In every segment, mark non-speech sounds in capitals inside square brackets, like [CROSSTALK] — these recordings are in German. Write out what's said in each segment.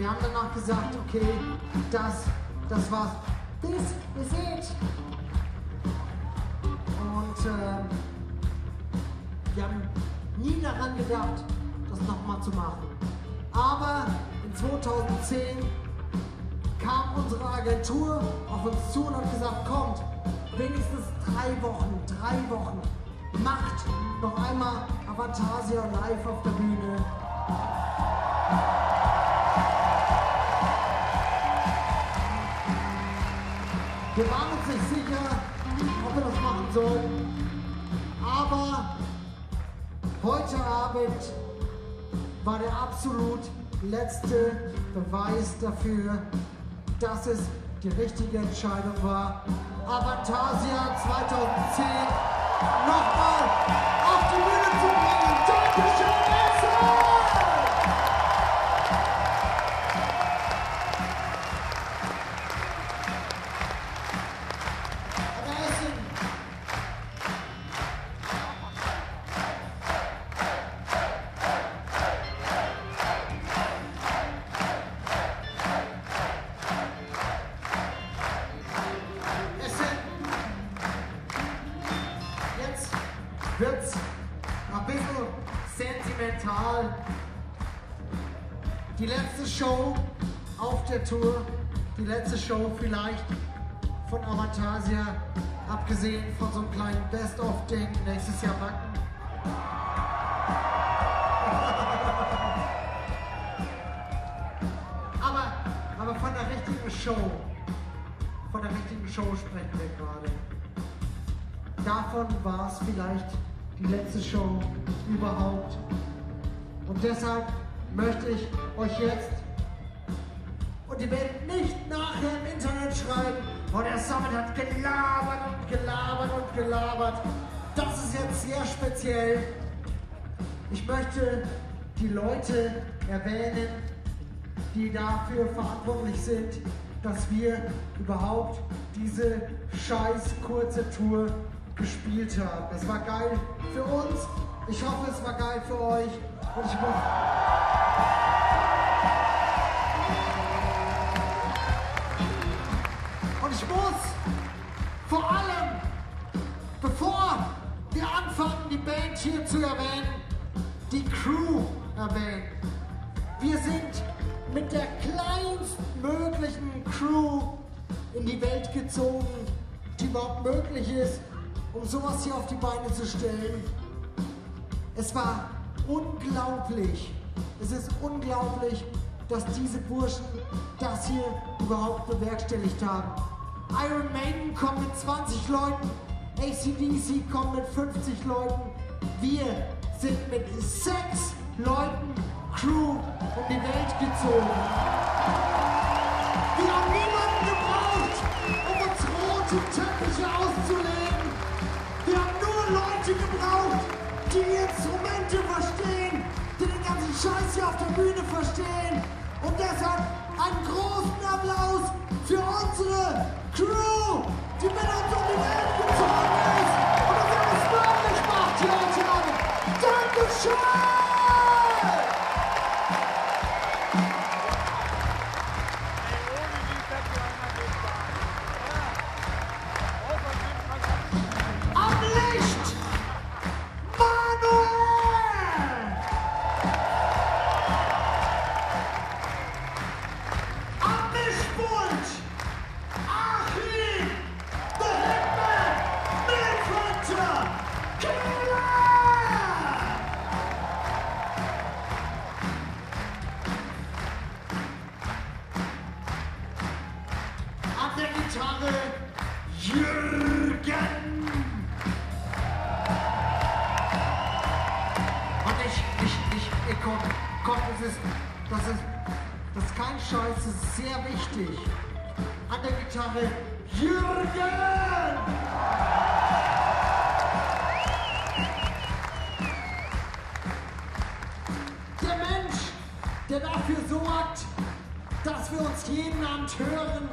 wir haben danach gesagt, okay, das, das war's. This is it. Und äh, wir haben nie daran gedacht, das nochmal zu machen. Aber in 2010 kam unsere Agentur auf uns zu und hat gesagt, kommt, wenigstens drei Wochen, drei Wochen, macht noch einmal Avatasia live auf der Bühne. Wir waren uns nicht sicher, ob wir das machen sollen, aber heute Abend war der absolut letzte Beweis dafür, dass es die richtige Entscheidung war. Avantasia 2010 nochmal Die letzte Show auf der Tour, die letzte Show vielleicht von Avatasia, abgesehen von so einem kleinen Best-of-Ding nächstes Jahr backen. [LAUGHS] aber, aber von der richtigen Show, von der richtigen Show sprechen wir gerade. Davon war es vielleicht die letzte Show überhaupt. Und deshalb möchte ich euch jetzt, und ihr werdet nicht nachher im Internet schreiben, oh der Summit hat gelabert und gelabert und gelabert. Das ist jetzt sehr speziell. Ich möchte die Leute erwähnen, die dafür verantwortlich sind, dass wir überhaupt diese scheiß kurze Tour gespielt haben. Das war geil für uns. Ich hoffe, es war geil für euch. Und ich muss hier zu erwähnen, die Crew erwähnen. Wir sind mit der kleinstmöglichen Crew in die Welt gezogen, die überhaupt möglich ist, um sowas hier auf die Beine zu stellen. Es war unglaublich. Es ist unglaublich, dass diese Burschen das hier überhaupt bewerkstelligt haben. Iron Maiden kommt mit 20 Leuten, ACDC kommt mit 50 Leuten. Wir sind mit sechs Leuten Crew um die Welt gezogen. Wir haben niemanden gebraucht, um uns rote Teppiche auszulegen. Wir haben nur Leute gebraucht, die Instrumente verstehen, die den ganzen Scheiß hier auf der Bühne verstehen. Und deshalb einen großen Applaus für unsere Crew, die mit uns um die Welt gezogen ist Schumann! Gott, Gott, das ist, das ist, das ist kein Scheiß, das ist sehr wichtig. An der Gitarre Jürgen! Der Mensch, der dafür sorgt, dass wir uns jeden Abend hören.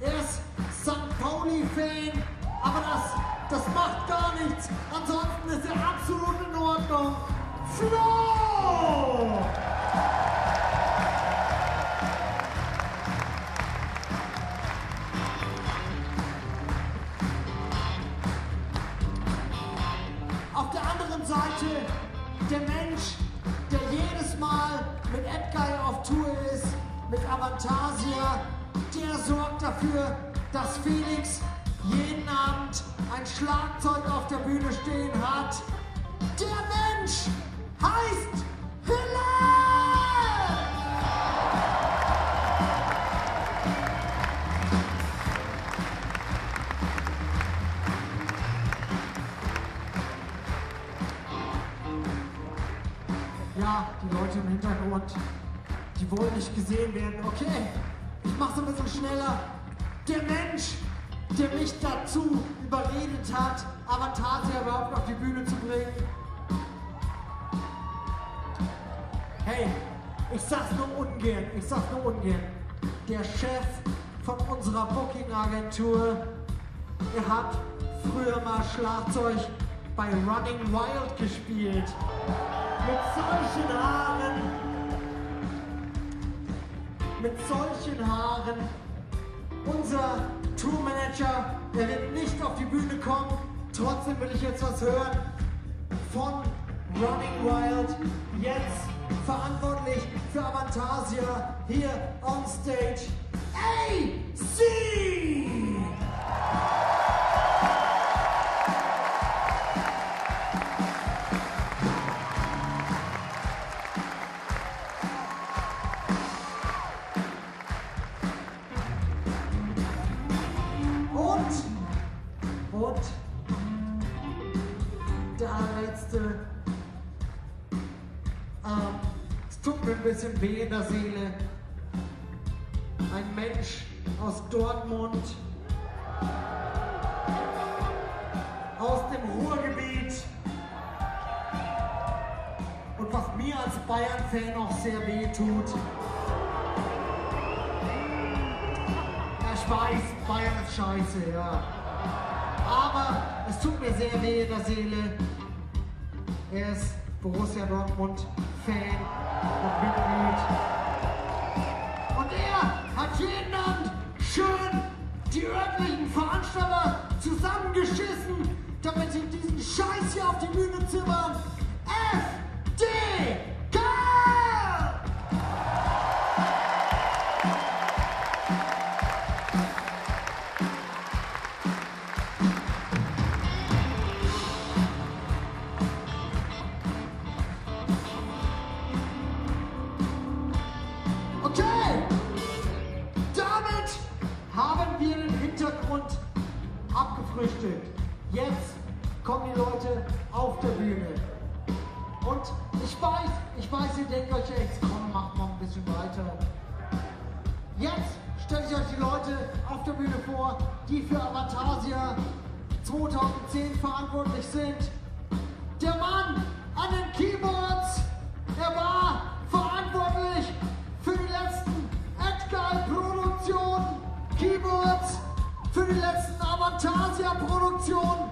Er ist St. Pauli-Fan, aber das, das macht gar nichts. Ansonsten ist er absolut in Ordnung. Flo! Auf der anderen Seite der Mensch, der jedes Mal mit Edguy auf Tour ist, mit Avantasia, der sorgt dafür, dass Felix jeden Abend ein Schlagzeug auf der Bühne stehen hat. Der Mensch heißt! Ja, die Leute im Hintergrund, die wollen nicht gesehen werden. Okay, ich mach's ein bisschen schneller. Der Mensch, der mich dazu überredet hat, Avantasia überhaupt auf die Bühne zu bringen. Hey, ich sag's nur ungern, ich sag's nur ungern. Der Chef von unserer Booking-Agentur, er hat früher mal Schlagzeug bei Running Wild gespielt. Mit solchen Haaren. Mit solchen Haaren. Unser Tourmanager, der wird nicht auf die Bühne kommen. Trotzdem will ich jetzt was hören von Running Wild. Jetzt verantwortlich für Avantasia hier on stage. AC! Ein bisschen weh in der Seele. Ein Mensch aus Dortmund, aus dem Ruhrgebiet. Und was mir als Bayern-Fan auch sehr weh tut, ich weiß, Bayern ist scheiße, ja. Aber es tut mir sehr weh in der Seele. Er ist Borussia Dortmund-Fan und Mitglied. Und er hat jeden Abend schön die örtlichen Veranstalter zusammengeschissen, damit sie diesen Scheiß hier auf die Bühne zimmern. Kommen die Leute auf der Bühne. Und ich weiß, ich weiß, ihr denkt euch jetzt, komm, macht mal ein bisschen weiter. Jetzt stelle ich euch die Leute auf der Bühne vor, die für Avantasia 2010 verantwortlich sind. Der Mann an den Keyboards, er war verantwortlich für die letzten Edguy-Produktionen, Keyboards, für die letzten Avantasia-Produktionen.